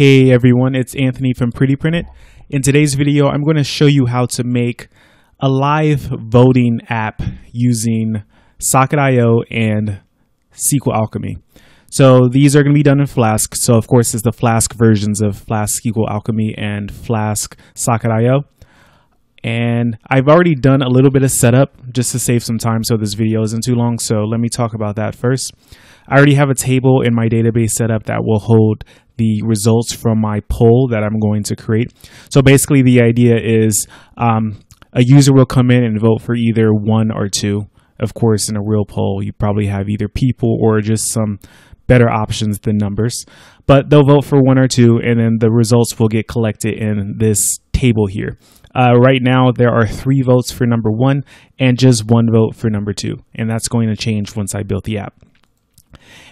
Hey everyone, it's Anthony from Pretty Printed. In today's video, I'm going to show you how to make a live voting app using Socket.io and SQL Alchemy. So these are going to be done in Flask. So of course, it's the Flask versions of Flask SQL Alchemy and Flask Socket.io. And I've already done a little bit of setup just to save some time so this video isn't too long. So let me talk about that first. I already have a table in my database set up that will hold the results from my poll that I'm going to create. So basically, the idea is um, a user will come in and vote for either one or two. Of course, in a real poll, you probably have either people or just some better options than numbers. But they'll vote for one or two, and then the results will get collected in this table here. Uh, right now, there are three votes for number one and just one vote for number two, and that's going to change once I build the app.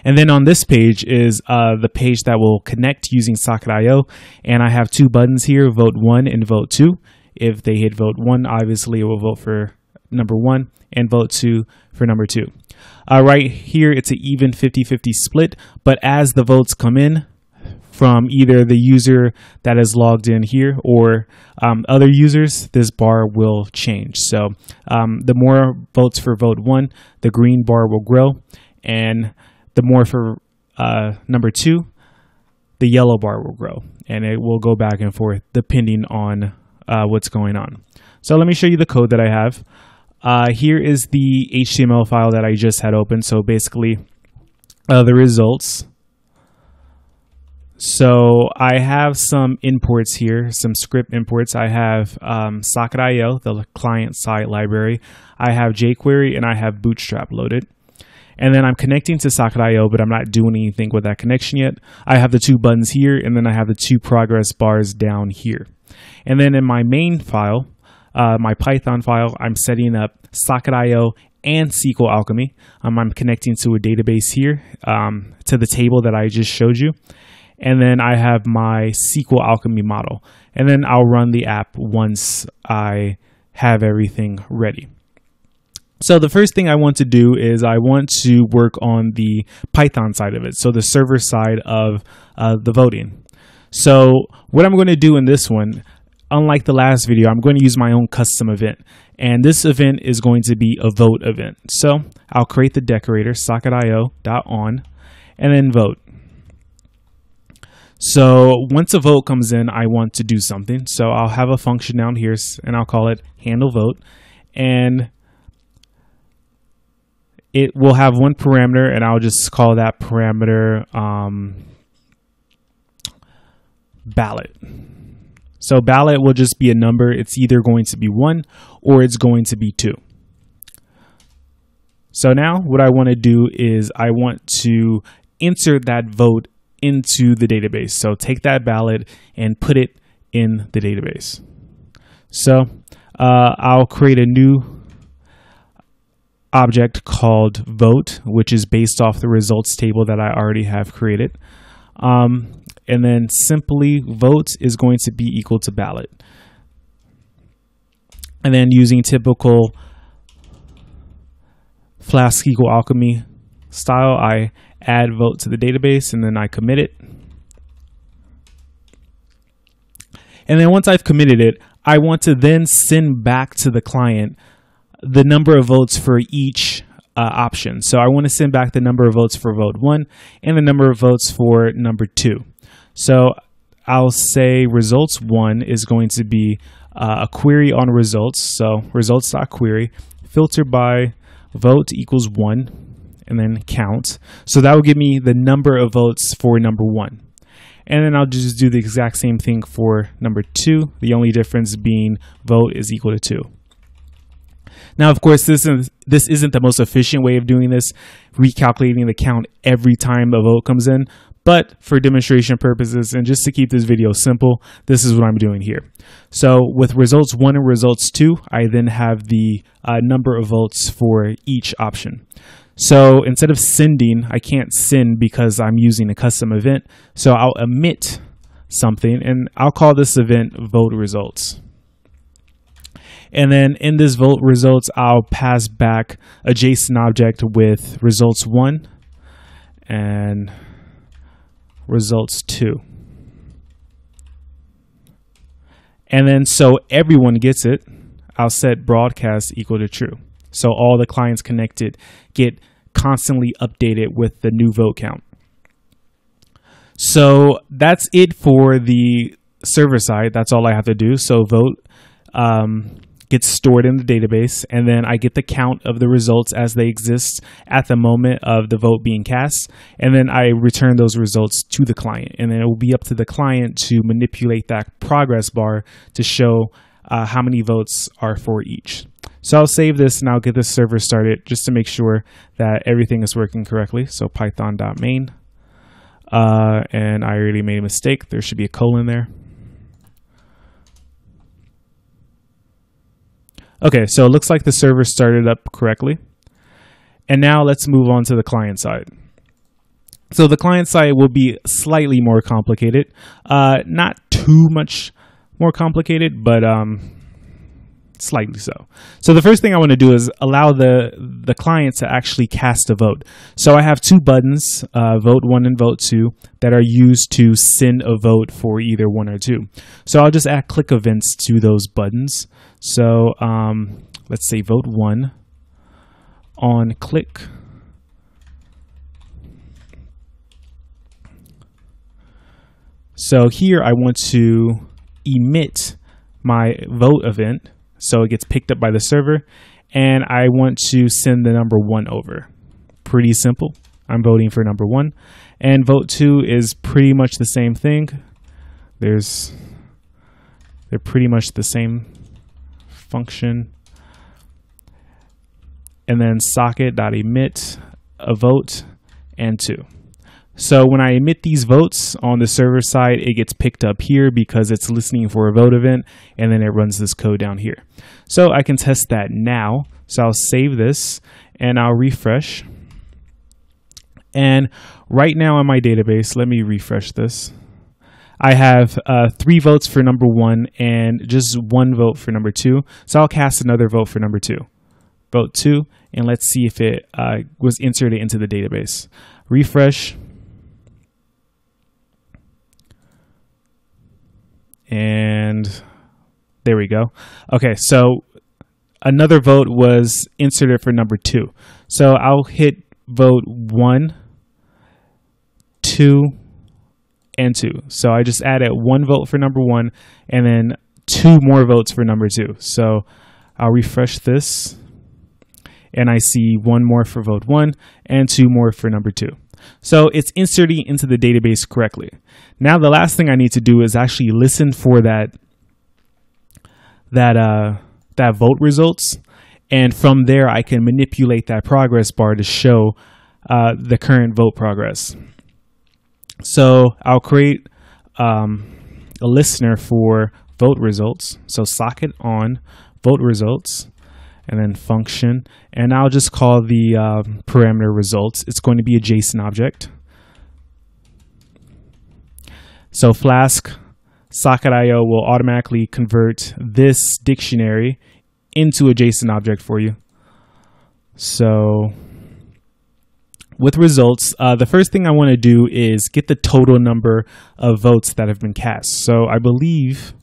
And then on this page is uh, the page that will connect using Socket.io. And I have two buttons here, vote one and vote two. If they hit vote one, obviously it will vote for number one and vote two for number two. Uh, right here, it's an even 50-50 split, but as the votes come in from either the user that is logged in here or um, other users, this bar will change. So um, the more votes for vote one, the green bar will grow, and the more for uh, number two, the yellow bar will grow and it will go back and forth depending on uh, what's going on. So let me show you the code that I have. Uh, here is the HTML file that I just had open. So basically, uh, the results. So I have some imports here, some script imports. I have um, Socket.io, the client side library. I have jQuery and I have Bootstrap loaded. And then I'm connecting to Socket.io, but I'm not doing anything with that connection yet. I have the two buttons here, and then I have the two progress bars down here. And then in my main file, uh, my Python file, I'm setting up Socket.io and SQL Alchemy. Um, I'm connecting to a database here um, to the table that I just showed you. And then I have my SQL Alchemy model. And then I'll run the app once I have everything ready. So the first thing I want to do is I want to work on the Python side of it, so the server side of uh, the voting. So what I'm going to do in this one, unlike the last video, I'm going to use my own custom event. And this event is going to be a vote event. So I'll create the decorator, socket.io.on, and then vote. So once a vote comes in, I want to do something. So I'll have a function down here, and I'll call it handle vote. And it will have one parameter and I'll just call that parameter um, ballot. So ballot will just be a number. It's either going to be one or it's going to be two. So now what I want to do is I want to insert that vote into the database. So take that ballot and put it in the database. So uh, I'll create a new object called vote, which is based off the results table that I already have created. Um, and then simply vote is going to be equal to ballot. And then using typical Flask SQL Alchemy style, I add vote to the database and then I commit it. And then once I've committed it, I want to then send back to the client the number of votes for each uh, option. So I want to send back the number of votes for vote one and the number of votes for number two. So I'll say results one is going to be uh, a query on results. So results.query filter by vote equals one and then count. So that will give me the number of votes for number one. And then I'll just do the exact same thing for number two, the only difference being vote is equal to two. Now, of course, this isn't, this isn't the most efficient way of doing this, recalculating the count every time a vote comes in. But for demonstration purposes and just to keep this video simple, this is what I'm doing here. So with results one and results two, I then have the uh, number of votes for each option. So instead of sending, I can't send because I'm using a custom event. So I'll emit something and I'll call this event vote results. And then in this vote results, I'll pass back a JSON object with results one and results two. And then so everyone gets it, I'll set broadcast equal to true. So all the clients connected get constantly updated with the new vote count. So that's it for the server side. That's all I have to do. So vote um, gets stored in the database, and then I get the count of the results as they exist at the moment of the vote being cast, and then I return those results to the client, and then it will be up to the client to manipulate that progress bar to show uh, how many votes are for each. So I'll save this and I'll get this server started just to make sure that everything is working correctly. So python.main. Uh, and I already made a mistake. There should be a colon there. Okay, so it looks like the server started up correctly. And now let's move on to the client side. So the client side will be slightly more complicated. Uh, not too much more complicated, but um, slightly so. So the first thing I want to do is allow the the client to actually cast a vote. So I have two buttons, uh, vote one and vote two, that are used to send a vote for either one or two. So I'll just add click events to those buttons. So um, let's say vote one on click. So here I want to emit my vote event so it gets picked up by the server, and I want to send the number one over. Pretty simple. I'm voting for number one. And vote two is pretty much the same thing. There's, they're pretty much the same function. And then socket.emit a vote and two. So when I emit these votes on the server side, it gets picked up here because it's listening for a vote event and then it runs this code down here. So I can test that now. So I'll save this and I'll refresh. And right now in my database, let me refresh this. I have uh, three votes for number one and just one vote for number two. So I'll cast another vote for number two. Vote two, and let's see if it uh, was inserted into the database. Refresh. And there we go. Okay, so another vote was inserted for number two. So I'll hit vote one, two, and two. So I just added one vote for number one and then two more votes for number two. So I'll refresh this and I see one more for vote one and two more for number two. So it's inserting into the database correctly. Now the last thing I need to do is actually listen for that that uh, that vote results, and from there I can manipulate that progress bar to show uh, the current vote progress. So I'll create um, a listener for vote results. So socket on vote results and then function. And I'll just call the uh, parameter results. It's going to be a JSON object. So Flask Socket.io will automatically convert this dictionary into a JSON object for you. So with results, uh, the first thing I want to do is get the total number of votes that have been cast. So I believe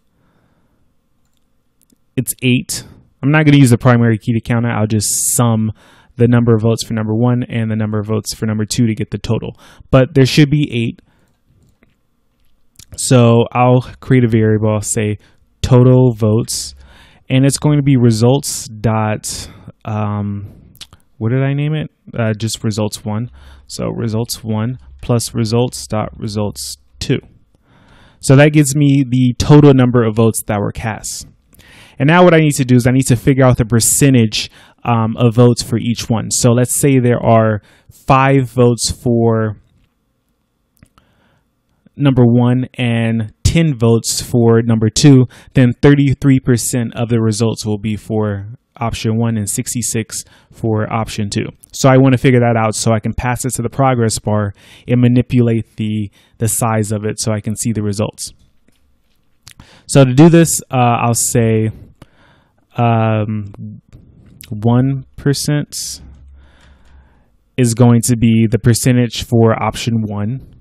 it's eight. I'm not going to use the primary key to count it. I'll just sum the number of votes for number one and the number of votes for number two to get the total. But there should be eight. So I'll create a variable, I'll say total votes, and it's going to be results dot, um, what did I name it? Uh, just results one. So results one plus results dot results two. So that gives me the total number of votes that were cast. And now what I need to do is I need to figure out the percentage um, of votes for each one. So let's say there are five votes for number one and 10 votes for number two, then 33% of the results will be for option one and 66 for option two. So I want to figure that out so I can pass it to the progress bar and manipulate the, the size of it so I can see the results. So to do this, uh, I'll say um, 1% is going to be the percentage for option one.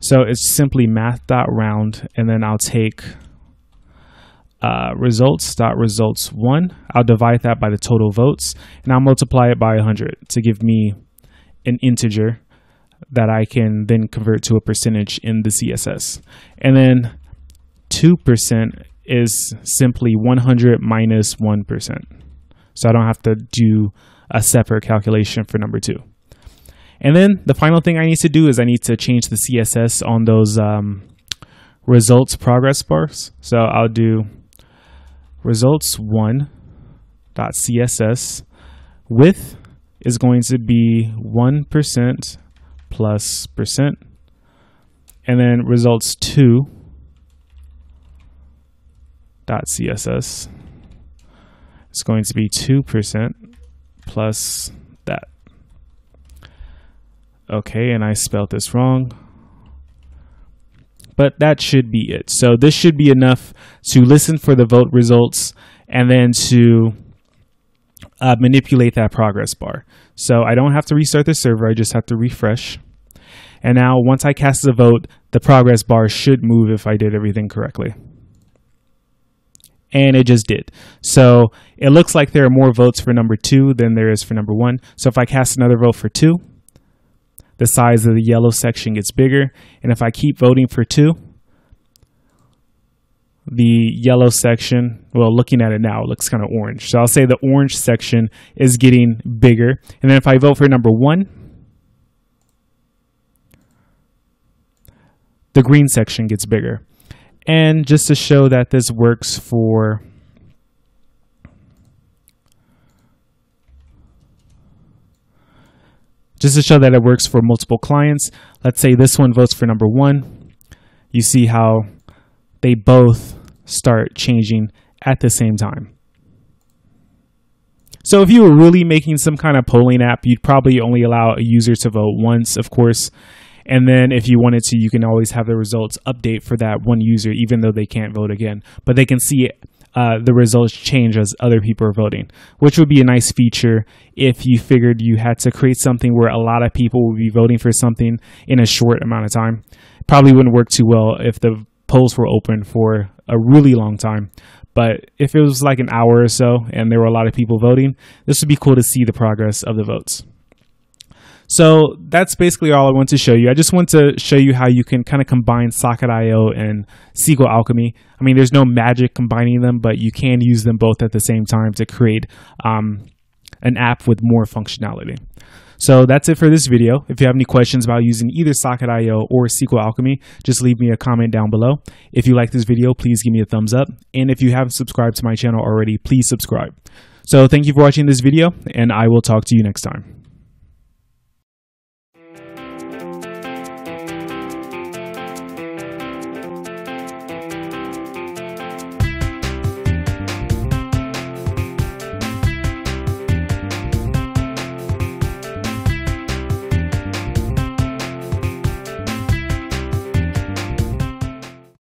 So it's simply math.round, and then I'll take uh, results dot results one. I'll divide that by the total votes, and I'll multiply it by 100 to give me an integer that I can then convert to a percentage in the CSS. And then 2% is simply 100 minus 1. So I don't have to do a separate calculation for number two. And then the final thing I need to do is I need to change the CSS on those um, results progress bars. So I'll do results one CSS width is going to be 1% plus percent. And then results 2 dot CSS is going to be 2% plus that. Okay, and I spelled this wrong. But that should be it. So this should be enough to listen for the vote results and then to uh, manipulate that progress bar. So I don't have to restart the server, I just have to refresh. And now once I cast the vote, the progress bar should move if I did everything correctly. And it just did. So it looks like there are more votes for number two than there is for number one. So if I cast another vote for two, the size of the yellow section gets bigger. And if I keep voting for two, the yellow section, well, looking at it now, it looks kind of orange. So I'll say the orange section is getting bigger. And then if I vote for number one, the green section gets bigger. And just to show that this works for just to show that it works for multiple clients, let's say this one votes for number one. You see how they both start changing at the same time. So if you were really making some kind of polling app, you'd probably only allow a user to vote once, of course. And then if you wanted to, you can always have the results update for that one user, even though they can't vote again. But they can see uh, the results change as other people are voting, which would be a nice feature if you figured you had to create something where a lot of people would be voting for something in a short amount of time. Probably wouldn't work too well if the polls were open for a really long time. But if it was like an hour or so and there were a lot of people voting, this would be cool to see the progress of the votes. So that's basically all I want to show you. I just want to show you how you can kind of combine Socket.io and SQL Alchemy. I mean, there's no magic combining them, but you can use them both at the same time to create um, an app with more functionality. So that's it for this video. If you have any questions about using either Socket.io or SQL Alchemy, just leave me a comment down below. If you like this video, please give me a thumbs up. And if you haven't subscribed to my channel already, please subscribe. So thank you for watching this video, and I will talk to you next time.